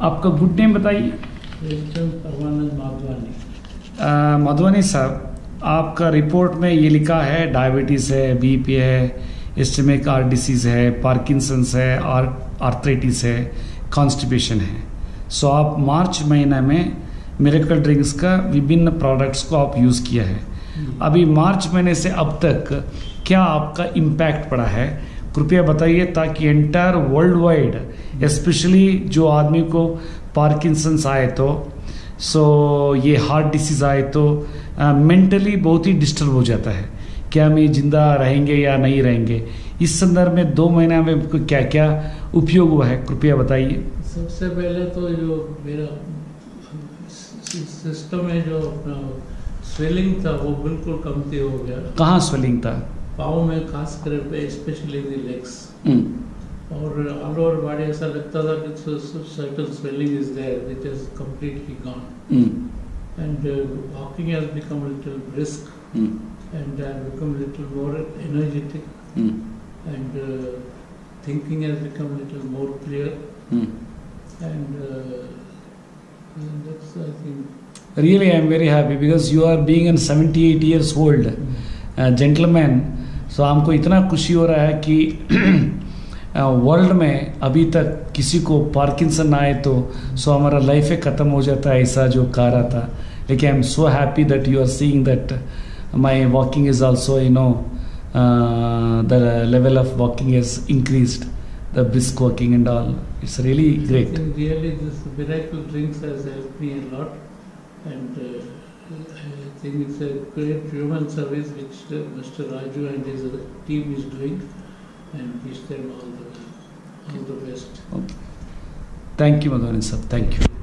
आपका good name बताइए। माधवानी। मधुबनी साहब आपका रिपोर्ट में ये लिखा है डायबिटीज़ है बीपी है इस्टमिक आर डिसीज़ है पार्किंसंस है आर आर्थराइटिस है कॉन्स्टिपेशन है। सो आप मार्च महीने में मेरेकल ड्रिंक्स का विभिन्न प्रोडक्ट्स को आप यूज़ किया है। अभी मार्च महीने से अब तक क्या आपका इम्पैक्ट पड़ा है? कृपया बताइए ताकि एंटायर वर्ल्ड वाइड स्पेशली जो आदमी को पार्किंसंस आए तो सो ये हार्ट डिसीज आए तो मेंटली बहुत ही डिस्टर्ब हो जाता है। क्या हम ये ज़िंदा रहेंगे या नहीं रहेंगे? इस संदर्भ में दो महीना में क्या क्या उपयोग हुआ है? कृपया बताइए। सबसे पहले तो जो मेरा सिस्टम में जो अपना स्वेलिंग था वो बिल्कुल कमती हो गया। कहाँ स्वेलिंग था? पाँव में खास कर पे स्पेशली द लेग्स हम्म, और ऑल ओवर बॉडी ऐसा लगता था कि certain swelling is there which is completely gone hmm, and walking has become little brisk hmm, and I have become little more energetic hmm, and uh, thinking has become little more clear hmm. and, uh, and that's I think Really, I am very happy because you are being an 78 years old uh, gentleman. So, हमको इतना खुशी हो रहा है कि world में अभी तक किसी को पार्किंसन ना आए तो सो हमारा लाइफ है ख़त्म हो जाता है ऐसा जो कह रहा था। लेकिन I am so happy that you are seeing that my walking is also you know the level of walking is increased the and all. It's really I great. Think really this miracle drinks has helped me a think it's a great human service which uh, Mr. Raju and his team is doing and wish them all the all the best. thank you madhavan sir thank you